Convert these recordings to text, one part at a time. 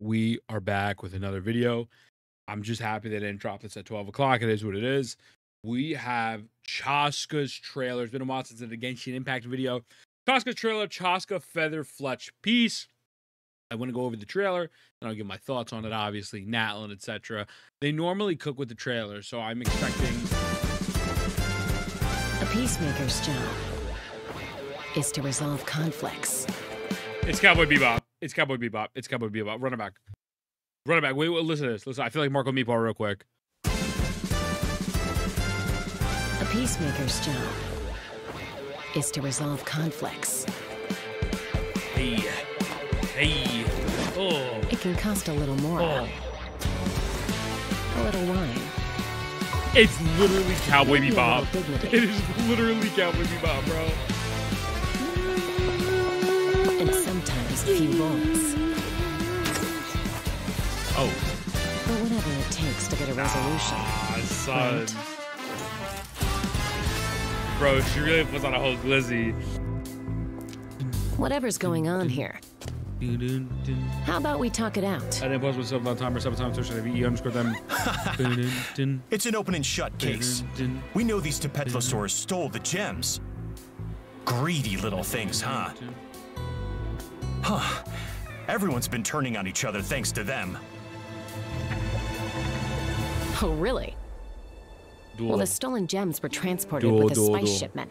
we are back with another video. I'm just happy they didn't drop this at 12 o'clock. It is what it is. We have Chasca's trailer. It's been a while since an Genshin Impact video. Chasca's trailer, Chasca Feather Fletch Piece. I want to go over the trailer and I'll give my thoughts on it, obviously, Natlan, etc. They normally cook with the trailer, so I'm expecting. A peacemaker's job is to resolve conflicts. It's Cowboy Bebop. It's Cowboy Bebop. It's Cowboy Bebop. Run it back. Run it back. Wait, wait listen to this. Listen, I feel like Marco Meatball real quick. A peacemaker's job is to resolve conflicts. Hey. Hey. Oh. It can cost a little more. Oh. A little wine. It's literally Cowboy Bebop. It is literally Cowboy Bebop, bro. Few bullets. Oh. But whatever it takes to get a resolution. Ah, son. Right. Bro, she really puts on a whole glizzy. Whatever's going on here. How about we talk it out? I didn't post myself on timer seven times, so should I be underscore them? It's an open and shut case. dun, dun, We know these Tepetlisaurs stole the gems. Greedy little things, huh? Dun. Huh. Everyone's been turning on each other thanks to them. Oh, really? Duel. Well, the stolen gems were transported Duel, with a duel, spice duel. shipment.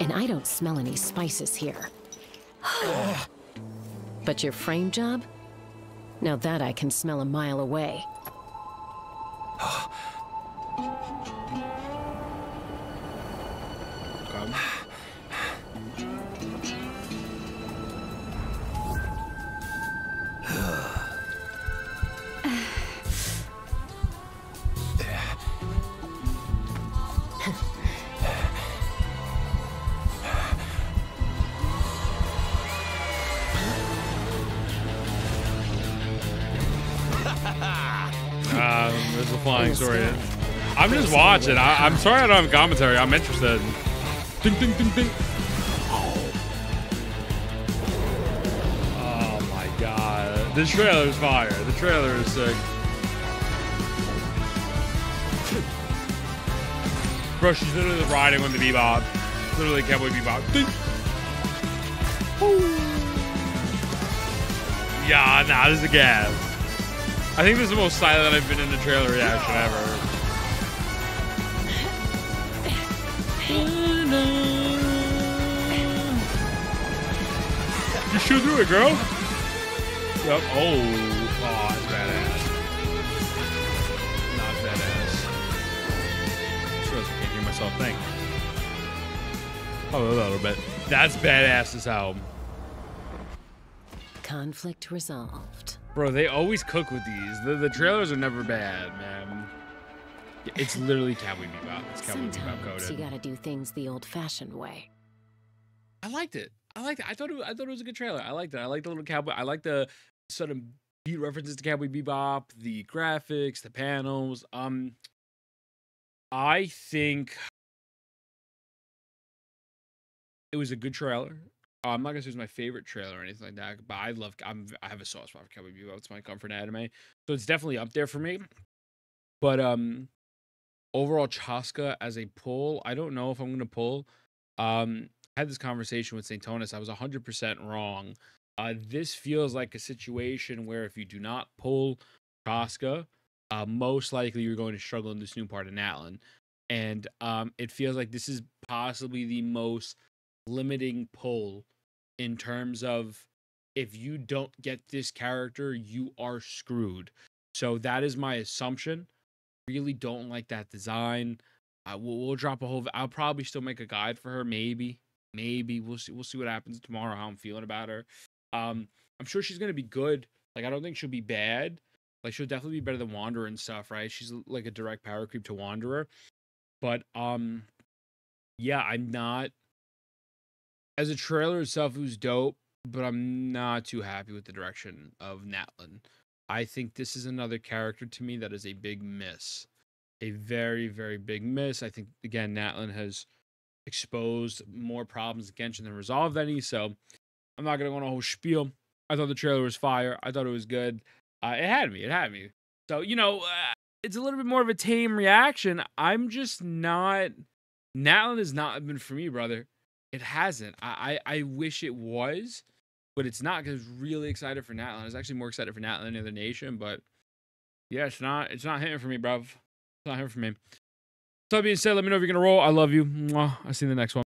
And I don't smell any spices here. but your frame job? Now that I can smell a mile away. There's a flying story. I'm just watching. I, I'm sorry I don't have commentary. I'm interested. Ding, ding, ding, ding. Oh my god. This trailer is fire. The trailer is sick. Bro, she's literally riding on the bebop. Literally Cowboy Bebop. Ding. Yeah, nah, this is a gas. I think this is the most silent I've been in a trailer reaction ever. You should do it, girl. Yep. Oh, oh, that's badass. Not badass. Sure, I can't hear myself think. Oh, a little bit. That's badass as hell. Conflict resolved. Bro, they always cook with these. The, the trailers are never bad, man. It's literally Cowboy Bebop. It's Cowboy Bebop Sometimes you gotta do things the old-fashioned way. I liked it. I liked it. I thought it. I thought it was a good trailer. I liked it. I liked the little cowboy. I like the sort of beat references to Cowboy Bebop, the graphics, the panels. Um, I think it was a good trailer. Uh, I'm not gonna say it's my favorite trailer or anything like that, but I love. I'm. I have a soft spot for Cowboy Bebop. It's my comfort anime, so it's definitely up there for me. But um, overall, Chasca as a pull, I don't know if I'm gonna pull. Um, I had this conversation with St. Tonis. I was 100% wrong. Uh, this feels like a situation where if you do not pull Chasca, uh, most likely you're going to struggle in this new part of Natlan. And um, it feels like this is possibly the most limiting pull in terms of if you don't get this character, you are screwed. So that is my assumption. Really don't like that design. I will we'll drop a whole. I'll probably still make a guide for her. Maybe, maybe we'll see. We'll see what happens tomorrow. How I'm feeling about her. Um, I'm sure she's gonna be good. Like I don't think she'll be bad. Like she'll definitely be better than Wanderer and stuff, right? She's like a direct power creep to Wanderer. But um, yeah, I'm not. As a trailer itself, it was dope, but I'm not too happy with the direction of Natlan. I think this is another character to me that is a big miss. A very, very big miss. I think again, Natlan has exposed more problems against Genshin than resolved any. So I'm not gonna go on a whole spiel. I thought the trailer was fire. I thought it was good. Uh, it had me. It had me. So you know, uh, it's a little bit more of a tame reaction. I'm just not. Natlan has not been for me, brother. It hasn't. I I, I wish it was, but it's not because really excited for Natlan. I was actually more excited for Natlan than the nation, but yeah, it's not. It's not hitting for me, bruv. It's not hitting for me. So that being said, let me know if you're gonna roll. I love you. Mwah. I'll see you in the next one.